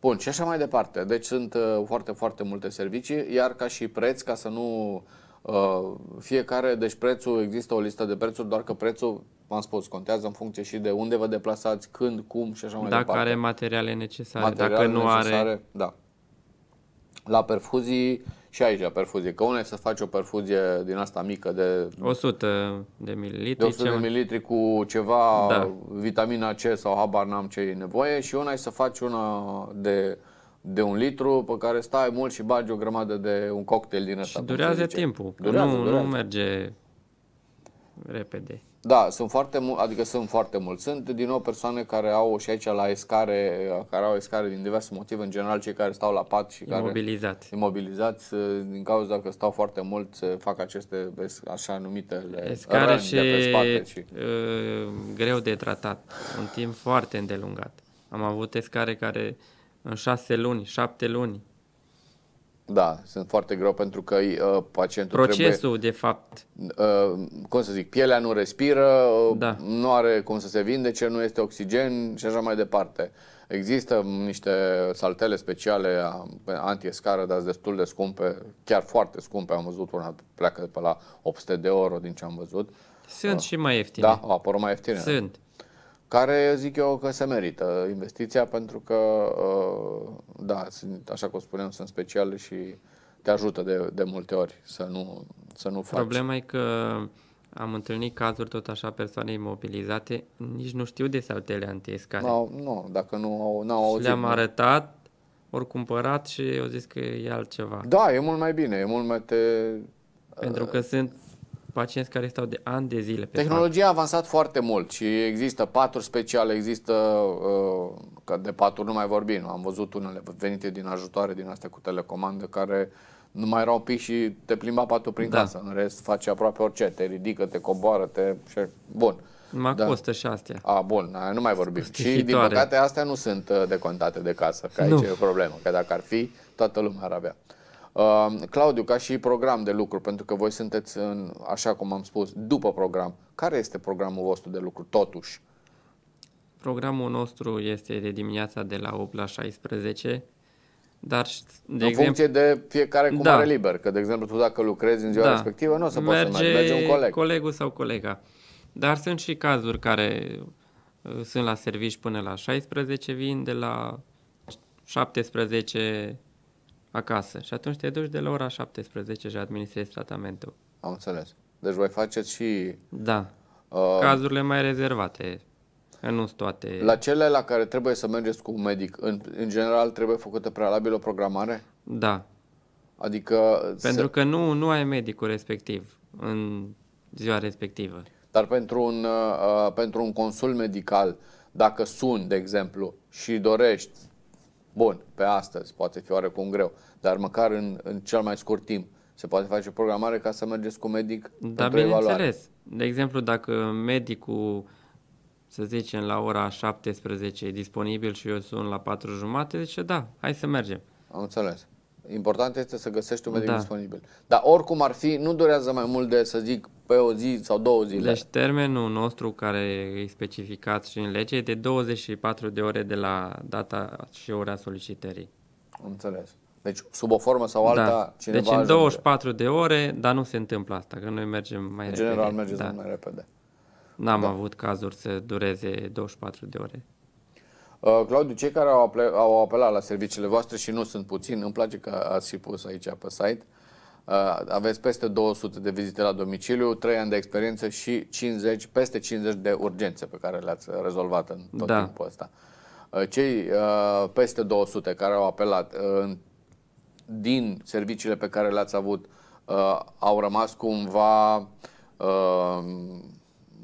Bun, și așa mai departe. Deci sunt uh, foarte, foarte multe servicii, iar ca și preț, ca să nu uh, fiecare, deci prețul, există o listă de prețuri, doar că prețul, v-am spus, contează în funcție și de unde vă deplasați, când, cum și așa mai Dacă departe. are materiale necesare, Materialele dacă nu necesare, are... Da. La perfuzii, și aici la perfuzie, că una e să faci o perfuzie din asta mică de 100 de mililitri. de 100 de cel mai- mililitri cu ceva Da. vitamina C sau habar n-am ce e nevoie și una e să faci una de, de un litru pe care stai mult și bagi o grămadă de un cocktail din ăsta. Și cum se durează zice. timpul. că Durează, nu, durează. nu merge repede. Da, sunt foarte mult, adică sunt foarte mulți. Sunt din nou persoane care au și aici la escare, care au escare din diverse motive, în general cei care stau la pat și care Imobilizați. imobilizați din cauza că stau foarte mult se fac aceste es- așa numitele Escare răni și, de pe spate și uh, greu de tratat. Un timp foarte îndelungat. Am avut escare care în șase luni, șapte luni. Da, sunt foarte greu pentru că uh, pacientul trebuie Procesul, de fapt, uh, cum să zic, pielea nu respiră, uh, Da. nu are cum să se vindece, nu este oxigen și așa mai departe. Există niște saltele speciale a- anti-escară, dar sunt destul de scumpe, chiar foarte scumpe. Am văzut una pleacă de pe la 800 de euro din ce am văzut. sunt și mai ieftine. Da, au apărut mai ieftine. Sunt. Care zic eu că se merită investiția pentru că, uh, da, sunt, așa cum spuneam, sunt speciale și te ajută de, de multe ori să nu, să nu faci. Problema e că am întâlnit cazuri tot așa persoane imobilizate, nici nu știu de saltele antiescare. Nu, nu, dacă nu au, n-au Și auzit. le-am nu. arătat, ori cumpărat și au zis că e altceva. Da, e mult mai bine, e mult mai te... Pentru că sunt pacienți care stau de ani de zile pe pat. Tehnologia a avansat foarte mult și există paturi speciale, există, uh, că de paturi nu mai vorbim, am văzut unele venite din ajutoare din astea cu telecomandă care nu mai erau un pic și te plimba patul prin Da. casă, în rest face aproape orice, te ridică, te coboară, te... și bun. Mă Da. costă și astea. A, bun, aia nu mai vorbim. Și din Costisitoare. păcate astea nu sunt uh, decontate de casă, că aici Nu. e o problemă, că dacă ar fi, toată lumea ar avea. Uh, Claudiu, ca și program de lucru, pentru că voi sunteți, în, așa cum am spus, după program, care este programul vostru de lucru, totuși? Programul nostru este de dimineața de la 8 la 16, dar, de în exemplu, funcție de fiecare cum Da. are liber, că, de exemplu, tu dacă lucrezi în ziua da, respectivă, nu o să poți să merge mergi, merge un coleg. colegul sau colega. Dar sunt și cazuri care uh, sunt la servici până la 16, vin de la 17 acasă și atunci te duci de la ora 17 și administrezi tratamentul. Am înțeles. Deci voi faceți și... Da, Uh, cazurile mai rezervate, că nu sunt toate. la cele la care trebuie să mergeți cu un medic, în, în general trebuie făcută prealabil o programare? Da, Adică... pentru că nu, nu ai medicul respectiv în ziua respectivă. Dar pentru un, uh, pentru un consult medical, dacă suni, de exemplu, și dorești Bun, pe astăzi poate fi oarecum greu, dar măcar în, în cel mai scurt timp se poate face programare ca să mergeți cu medic Da, pentru evaluare. bineînțeles. De exemplu, dacă medicul, să zicem, la ora 17 e disponibil și eu sun la 4 jumate, zice, da, hai să mergem. Am înțeles. Important este să găsești un medic Da. disponibil. Dar oricum ar fi, nu durează mai mult de, să zic, pe o zi sau două zile. Deci termenul nostru care e specificat și în lege e de 24 de ore de la data și ora solicitării. Am înțeles. Deci, sub o formă sau alta, da. cineva Deci în ajunge. 24 de ore, dar nu se întâmplă asta, că noi mergem mai În repede. general, mergeți da. mult mai repede. N-am avut cazuri să dureze 24 de ore. Uh, Claudiu, cei care au, aple- au apelat la serviciile voastre și nu sunt puțini, îmi place că ați și pus aici pe site, uh, aveți peste 200 de vizite la domiciliu, 3 ani de experiență și 50, peste 50 de urgențe pe care le-ați rezolvat în tot Da. timpul ăsta. Uh, Cei uh, peste 200 care au apelat uh, în- din serviciile pe care le-ați avut uh, au rămas cumva uh,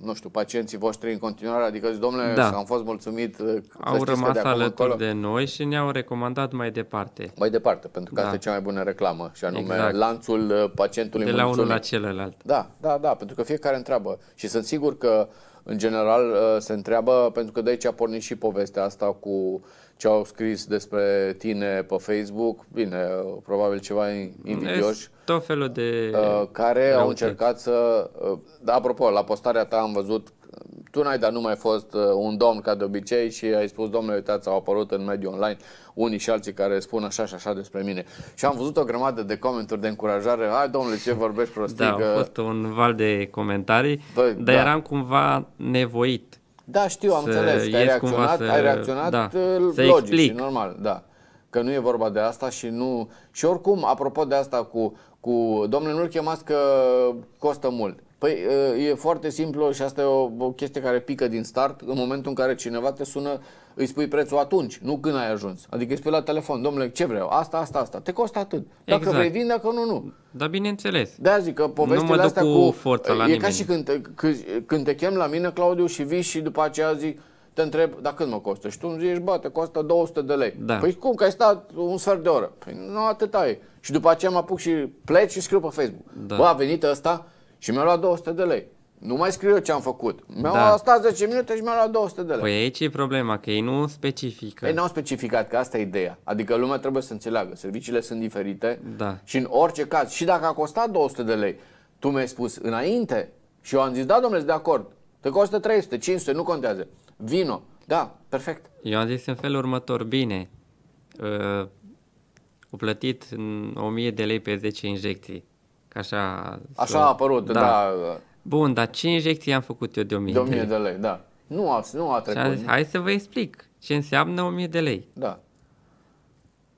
nu știu, pacienții voștri în continuare, adică zic, domnule, Da. am fost mulțumit, uh, să Au știți că rămas de acum alături încolo- de noi și ne-au recomandat mai departe. mai departe, pentru că Da. asta e cea mai bună reclamă, și anume Exact. lanțul uh, pacientului De la unul mulțumit. la celălalt. Da, da, da, pentru că fiecare întreabă și sunt sigur că în general uh, se întreabă, pentru că de aici a pornit și povestea asta cu ce au scris despre tine pe Facebook, bine, uh, probabil ceva invidioși, Sunt Tot felul de... uh, care au greutăți. încercat să... uh, Da, apropo, la postarea ta am văzut, tu n-ai, dar nu mai fost uh, un domn ca de obicei și ai spus, domnule, uitați, au apărut în mediul online unii și alții care spun așa și așa despre mine. Și am văzut o grămadă de comenturi de încurajare, hai domnule, ce vorbești prostii, Da, că... a fost un val de comentarii, Bă, dar da. eram cumva nevoit. Da, știu, am să înțeles că ai ies cumva reacționat, să- ai reacționat da, uh, să logic explic. și normal, da. Că nu e vorba de asta și nu... Și oricum, apropo de asta cu, cu domnule, nu-l chemați că costă mult. Păi uh, e foarte simplu și asta e o, o chestie care pică din start. În momentul în care cineva te sună, îi spui prețul atunci, nu când ai ajuns. Adică îi spui la telefon, domnule, ce vreau? Asta, asta, asta. Te costă atât. Dacă Exact. vrei, vin, dacă nu, nu. Dar bineînțeles. De-aia zic că povestile duc astea cu cu... forța la e nimeni. ca și când te, când, când te chem la mine, Claudiu, și vii și după aceea zic, te întreb, dar cât mă costă? Și tu îmi zici, bă, te costă 200 de lei. Da. Păi cum, că ai stat un sfert de oră? Păi nu, atâta e. Și după aceea mă apuc și plec și scriu pe Facebook. Da. Bă, a venit ăsta și mi-a luat 200 de lei. Nu mai scriu eu ce am făcut. Mi-a Da. stat 10 minute și mi-a luat 200 de lei. Păi aici e problema, că ei nu specifică. Ei n-au specificat că asta e ideea. Adică lumea trebuie să înțeleagă. Serviciile sunt diferite Da. și în orice caz, și dacă a costat 200 de lei, tu mi-ai spus înainte și eu am zis, da, domnule, sunt de acord. Te costă 300, 500, nu contează. Vino. Da, perfect. Eu am zis în felul următor, bine, uh, au plătit mm, 1000 de lei pe 10 injecții. Că așa... Așa a apărut, da. da Bun, dar ce injecții am făcut eu de 1000 de de 1000 lei? de lei, da. Nu a, nu a Și am trecut. zis, hai să vă explic ce înseamnă 1000 de lei. Da.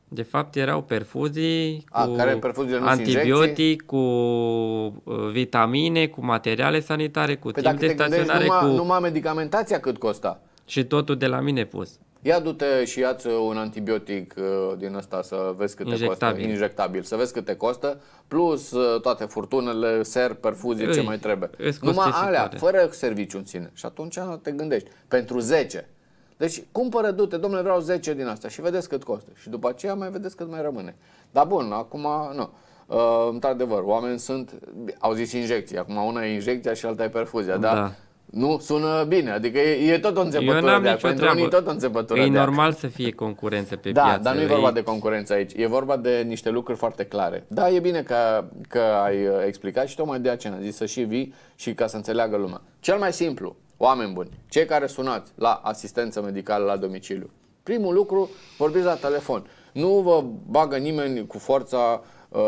De fapt erau perfuzii A, cu care perfuziile nu sunt antibiotic, cu uh, vitamine, cu materiale sanitare, cu Păi timp dacă de te gândești staționare, numai, cu... numai medicamentația cât costa. și totul de la mine pus. Ia du-te și ia-ți un antibiotic uh, din ăsta să vezi cât te costă, Injectabil. injectabil, să vezi cât te costă, plus uh, toate furtunele, ser, perfuzie, ce Îi, mai trebuie. îți Numai costisitoare. alea, fără serviciu în sine. Și atunci te gândești, pentru 10. Deci cumpără, du-te, domnule, vreau 10 din asta și vedeți cât costă. Și după aceea mai vedeți cât mai rămâne. Dar bun, acum nu. Uh, într-adevăr, oamenii sunt, au zis injecții, acum una e injecția și alta e perfuzia, da? Da. Nu, sună bine, adică e, e tot o Eu înțepătură n-am de ac. nicio Pentru treabă. unii tot o înțepătură E de ac. normal să fie concurență pe Da, piață. dar nu e Ei- vorba de concurență aici. E vorba de niște lucruri foarte clare. Da, e bine că, că ai uh, explicat și tocmai de aceea am zis să și vii și ca să înțeleagă lumea. Cel mai simplu, oameni buni, cei care sunați la asistență medicală la domiciliu. Primul lucru, vorbiți la telefon. Nu vă bagă nimeni cu forța, uh,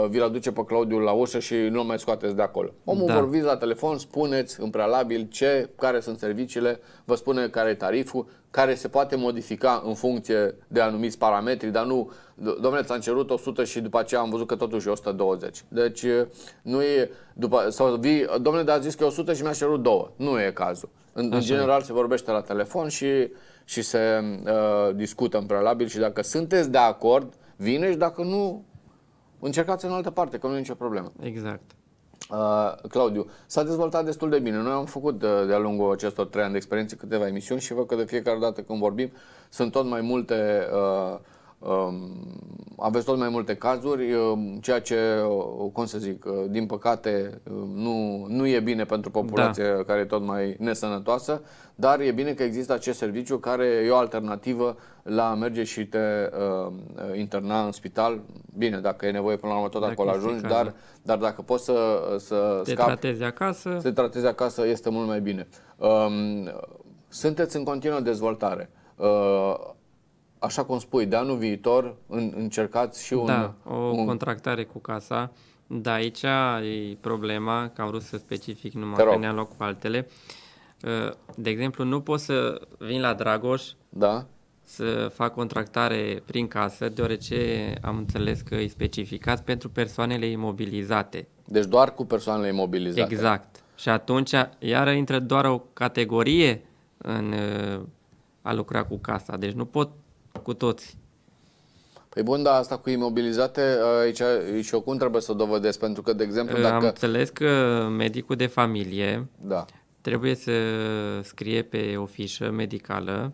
vi-l aduce pe Claudiu la ușă și nu mai scoateți de acolo. Omul Da. vorbiți la telefon, spuneți în prealabil ce, care sunt serviciile, vă spune care e tariful, care se poate modifica în funcție de anumiți parametri, dar nu, do- domnule, ți-am cerut 100 și după aceea am văzut că totuși e 120. Deci nu e, după, sau vii, domnule, dar a zis că e 100 și mi-a cerut 2. Nu e cazul. În, în general se vorbește la telefon și, și se uh, discută în prealabil și dacă sunteți de acord, vine și dacă nu, încercați în altă parte, că nu e nicio problemă. Exact. Uh, Claudiu, s-a dezvoltat destul de bine. Noi am făcut uh, de-a lungul acestor trei ani de experiență câteva emisiuni și văd că de fiecare dată când vorbim sunt tot mai multe uh, Um, aveți tot mai multe cazuri, um, ceea ce, uh, cum să zic, uh, din păcate um, nu, nu e bine pentru populația da. care e tot mai nesănătoasă, dar e bine că există acest serviciu care e o alternativă la a merge și te uh, interna în spital. Bine, dacă e nevoie până la urmă tot dacă acolo ajungi, dar, dar dacă poți să, să te scapi, tratezi acasă. Să te tratezi acasă este mult mai bine. Um, sunteți în continuă dezvoltare. Uh, așa cum spui, de anul viitor în, încercați și un... Da, o un... contractare cu casa. Da, aici e problema, că am vrut să specific numai că ne-am luat cu altele. Uh, de exemplu, nu pot să vin la Dragoș da. să fac contractare prin casă, deoarece am înțeles că e specificat pentru persoanele imobilizate. Deci doar cu persoanele imobilizate. Exact. Și atunci, iară intră doar o categorie în uh, a lucra cu casa. Deci nu pot cu toți. Păi bun, dar asta cu imobilizate, aici și eu cum trebuie să o dovedesc? Pentru că, de exemplu, dacă... Am înțeles că medicul de familie da. trebuie să scrie pe o fișă medicală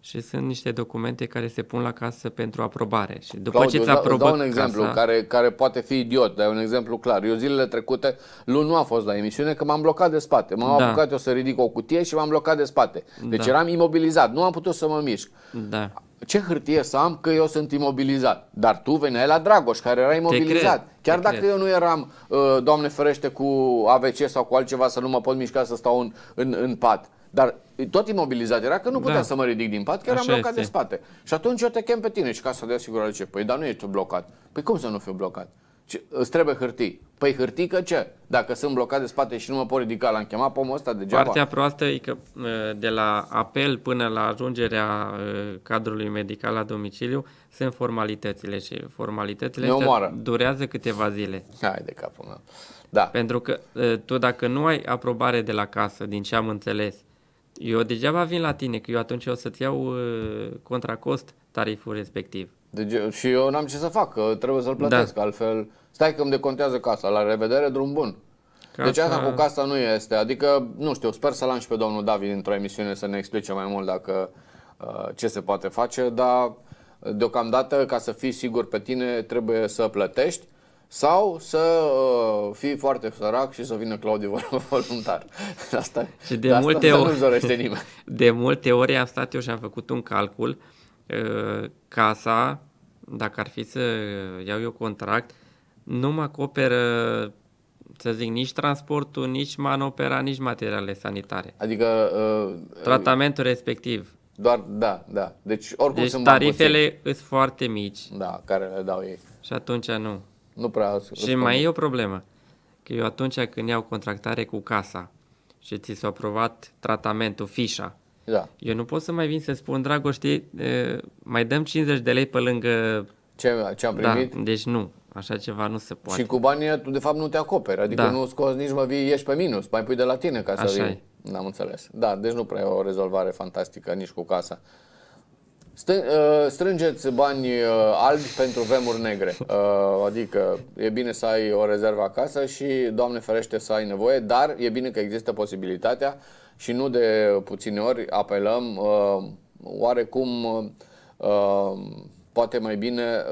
și sunt niște documente care se pun la casă pentru aprobare. Și după Claudiu, ce ți aprobă dau un exemplu casa... care, care poate fi idiot, dar e un exemplu clar. Eu zilele trecute, luni nu a fost la emisiune, că m-am blocat de spate. M-am da. apucat eu să ridic o cutie și m-am blocat de spate. Deci da. eram imobilizat, nu am putut să mă mișc. Da. Ce hârtie să am că eu sunt imobilizat? Dar tu veneai la Dragoș, care era imobilizat. cred, Chiar dacă cred. eu nu eram, uh, Doamne ferește, cu AVC sau cu altceva să nu mă pot mișca să stau în, în, în pat. Dar tot imobilizat era că nu puteam da. să mă ridic din pat, că eram Așa blocat este. de spate. Și atunci eu te chem pe tine și casa de asigurare ce? Păi dar nu ești blocat. Păi cum să nu fiu blocat? Ce, îți trebuie hârtii. Păi hârtii că ce? Dacă sunt blocat de spate și nu mă pot ridica, l-am chemat pomul ăsta degeaba. Partea proastă e că de la apel până la ajungerea cadrului medical la domiciliu sunt formalitățile și formalitățile durează câteva zile. Hai de capul meu. Da. Pentru că tu dacă nu ai aprobare de la casă, din ce am înțeles, eu degeaba vin la tine, că eu atunci o să-ți iau uh, contra cost tariful respectiv. Dege- și eu n-am ce să fac, că trebuie să-l plătesc, da. altfel stai că îmi decontează casa, la revedere, drum bun. Casa... Deci asta cu casa nu este, adică, nu știu, sper să-l am și pe domnul David într-o emisiune să ne explice mai mult dacă uh, ce se poate face, dar deocamdată, ca să fii sigur pe tine, trebuie să plătești sau să uh, fii foarte sărac și să vină Claudiu voluntar. Asta, și de, asta multe ori, nu dorește nimeni. De multe ori am stat eu și am făcut un calcul. Uh, casa, dacă ar fi să iau eu contract, nu mă acoperă să zic, nici transportul, nici manopera, nici materiale sanitare. Adică... Uh, Tratamentul respectiv. Doar, da, da. Deci oricum deci sunt tarifele sunt foarte mici. Da, care le dau ei. Și atunci nu. Nu prea Și mai e o problemă. Că eu atunci când iau contractare cu casa și ți s-a aprovat tratamentul, fișa, da. eu nu pot să mai vin să spun, Drago, știi, mai dăm 50 de lei pe lângă... Ce, ce am da, primit? Da, deci nu. Așa ceva nu se poate. Și cu banii tu de fapt nu te acoperi, adică da. nu scoți nici mă vii, ieși pe minus, mai pui de la tine ca să Așa vii. N-am înțeles. Da, deci nu prea e o rezolvare fantastică nici cu casa. Uh, strângeți bani uh, albi pentru vremuri negre. Uh, adică e bine să ai o rezervă acasă și, Doamne ferește, să ai nevoie, dar e bine că există posibilitatea și nu de puține ori apelăm oarecum poate mai bine,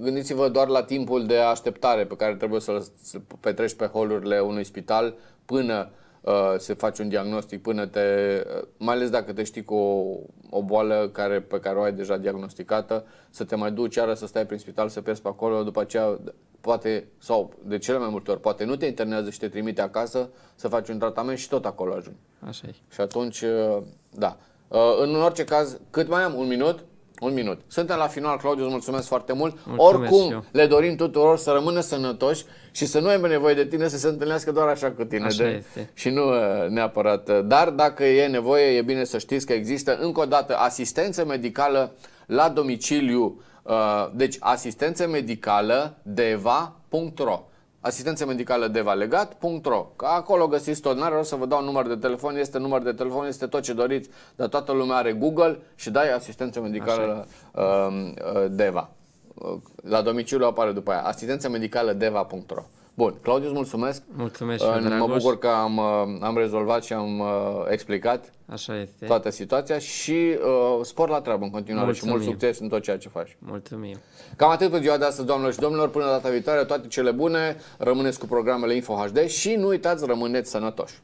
gândiți-vă doar la timpul de așteptare pe care trebuie să-l petreci pe holurile unui spital până Uh, se face un diagnostic până te, uh, mai ales dacă te știi cu o, o boală care, pe care o ai deja diagnosticată, să te mai duci iară să stai prin spital, să pierzi pe acolo, după aceea poate, sau de cele mai multe ori, poate nu te internează și te trimite acasă să faci un tratament și tot acolo ajungi. Așa e. Și atunci, uh, da. În orice caz, cât mai am? Un minut? Un minut. Suntem la final, Claudiu, îți mulțumesc foarte mult. Mulțumesc Oricum, le dorim tuturor să rămână sănătoși și să nu aibă nevoie de tine să se întâlnească doar așa cu tine. Așa de, este. Și nu uh, neapărat. Uh, dar dacă e nevoie, e bine să știți că există încă o dată asistență medicală la domiciliu. Uh, deci asistență medicală deva.ro asistență medicală devalegat.ro Acolo găsiți tot, n-are rost să vă dau număr de telefon, este număr de telefon, este tot ce doriți, dar toată lumea are Google și dai asistență medicală uh, uh, Deva. Uh, la domiciliu apare după aia, asistență medicală deva.ro Bun, Claudiu, îți mulțumesc. Mulțumesc și eu, Uh, Mă Dragoș. bucur că am, uh, am rezolvat și am uh, explicat Așa este. toată situația și uh, spor la treabă în continuare și Mulțumim. mult succes în tot ceea ce faci. Mulțumim. Cam atât pentru ziua de astăzi, doamnelor și domnilor. Până data viitoare, toate cele bune. Rămâneți cu programele Info HD și nu uitați, rămâneți sănătoși.